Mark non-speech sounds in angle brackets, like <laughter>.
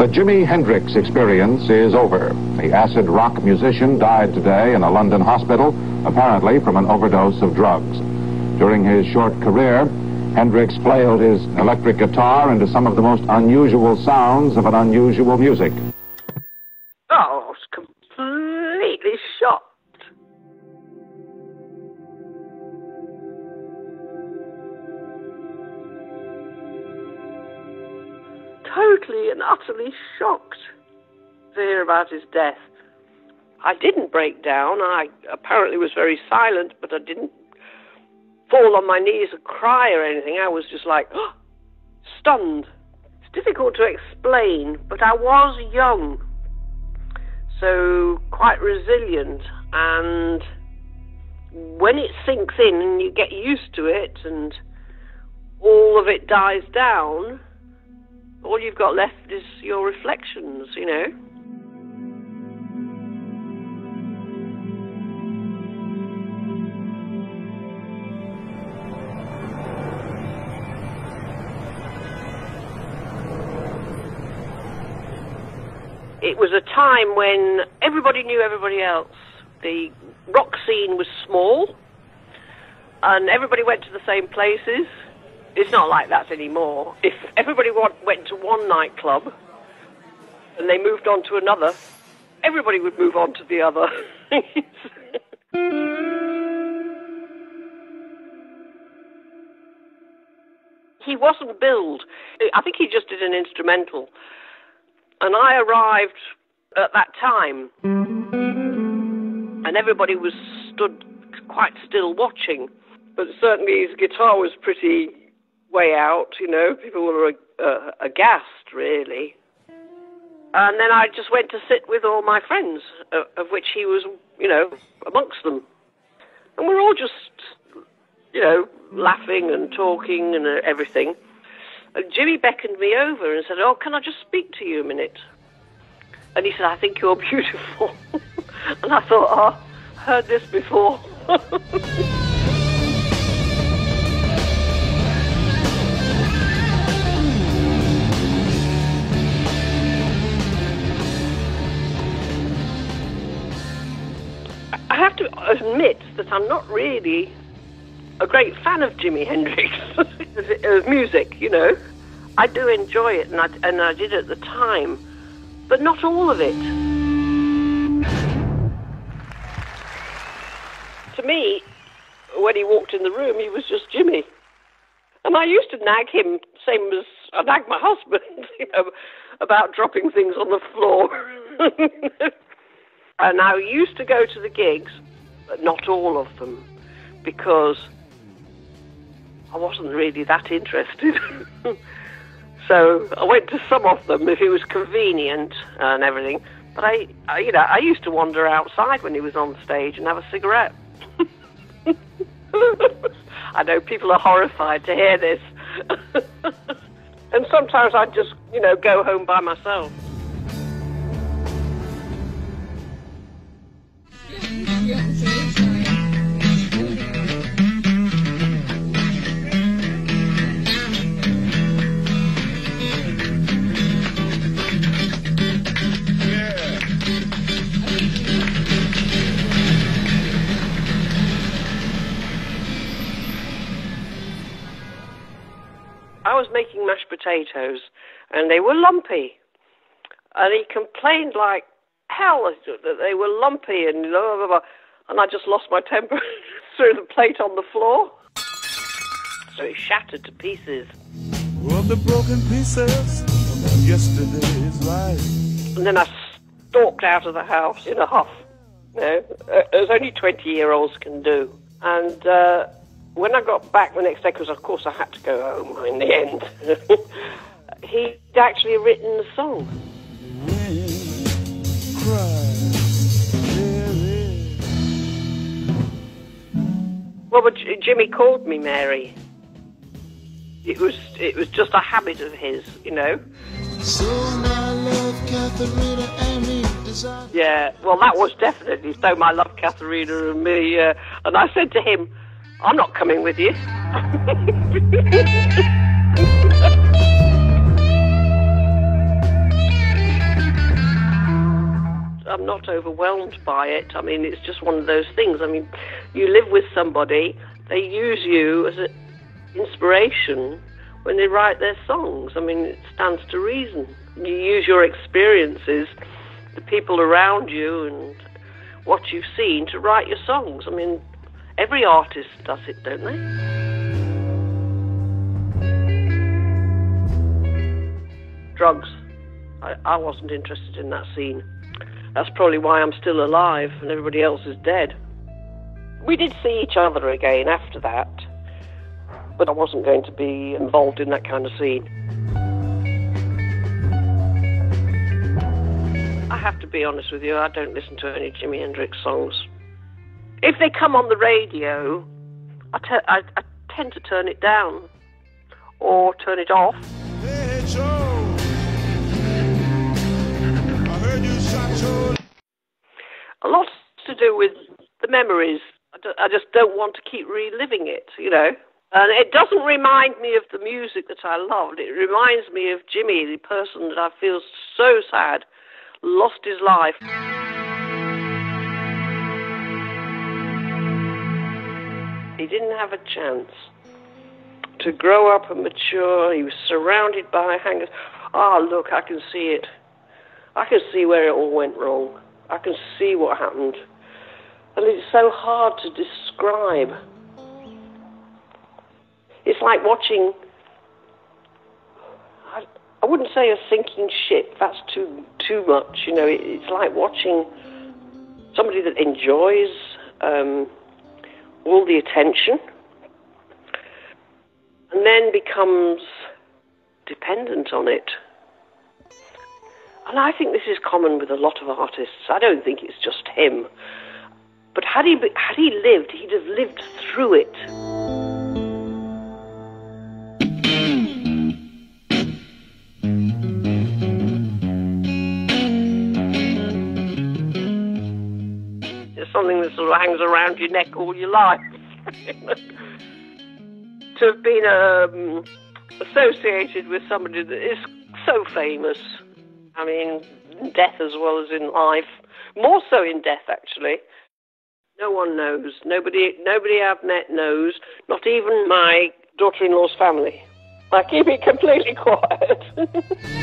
The Jimi Hendrix experience is over. The acid rock musician died today in a London hospital, apparently from an overdose of drugs. During his short career, Hendrix flailed his electric guitar into some of the most unusual sounds of an unusual music. Totally and utterly shocked to hear about his death. I didn't break down. I apparently was very silent, but I didn't fall on my knees and cry or anything. I was just like, oh, stunned. It's difficult to explain, but I was young, so quite resilient. And when it sinks in and you get used to it and all of it dies down, all you've got left is your reflections, you know. It was a time when everybody knew everybody else. The rock scene was small, and everybody went to the same places. It's not like that anymore. If everybody went to one nightclub and they moved on to another, everybody would move on to the other. <laughs> he wasn't billed. I think he just did an instrumental. And I arrived at that time, and everybody was stood quite still watching. But certainly his guitar was pretty way out, you know. People were uh, aghast, really. And then I just went to sit with all my friends, uh, of which he was, you know, amongst them. And we're all just, you know, laughing and talking and uh, everything. And Jimi beckoned me over and said, Oh, can I just speak to you a minute? And he said, I think you're <laughs> beautiful. <laughs> and I thought, Oh, I heard this before. <laughs> admit that I'm not really a great fan of Jimi Hendrix <laughs> music, you know. I do enjoy it, and I, and I did at the time, but not all of it. To me, when he walked in the room, he was just Jimi. And I used to nag him, same as I nag my husband, <laughs> you know, about dropping things on the floor. <laughs> and I used to go to the gigs, not all of them, because I wasn't really that interested. <laughs> so I went to some of them if it was convenient and everything. But I, I, you know, I used to wander outside when he was on stage and have a cigarette. <laughs> I know people are horrified to hear this. <laughs> and sometimes I'd just, you know, go home by myself. Potatoes, and they were lumpy. And he complained like hell that they were lumpy, and blah, blah, blah. and I just lost my temper, <laughs> threw the plate on the floor, so it shattered to pieces. Of the broken pieces of yesterday's life. And then I stalked out of the house in a huff, you know, as only 20 year olds can do. And uh, when I got back the next day, because of course I had to go home in the end, <laughs> he'd actually written the song. Well, but Jimi called me Mary. It was it was just a habit of his, you know. So. Yeah, well, that was definitely so. My love, Katharina and me. Uh, and I said to him, "I'm not coming with you." <laughs> I'm not overwhelmed by it. I mean, it's just one of those things. I mean, you live with somebody, they use you as an inspiration when they write their songs. I mean, it stands to reason. You use your experiences, the people around you, and what you've seen to write your songs. I mean, every artist does it, don't they? Drugs. I, I wasn't interested in that scene. That's probably why I'm still alive and everybody else is dead. We did see each other again after that, but I wasn't going to be involved in that kind of scene. I have to be honest with you, I don't listen to any Jimi Hendrix songs. If they come on the radio, I, te- I, I tend to turn it down or turn it off. Hey, a lot to do with the memories. I just don't want to keep reliving it, you know. And it doesn't remind me of the music that I loved. It reminds me of Jimi, the person that I feel so sad lost his life. He didn't have a chance to grow up and mature. He was surrounded by hangers. Ah, look, I can see it. I can see where it all went wrong. I can see what happened. And it's so hard to describe. It's like watching, I, I wouldn't say a sinking ship, that's too, too much. You know, it, it's like watching somebody that enjoys um, all the attention and then becomes dependent on it. And I think this is common with a lot of artists. I don't think it's just him. But had he, had he lived, he'd have lived through it. Something that sort of hangs around your neck all your life. <laughs> to have been um, associated with somebody that is so famous. I mean, in death as well as in life. More so in death, actually. No one knows. Nobody, nobody I've met knows. Not even my daughter-in-law's family. I keep it completely <laughs> quiet. <laughs>